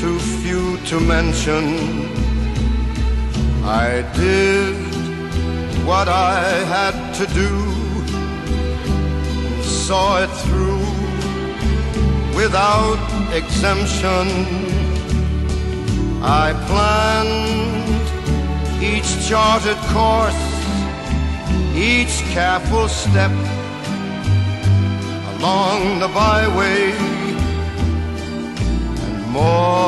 too few to mention. I did what I had to do, saw it through without exemption. I planned each charted course, each careful step along the byway, and more,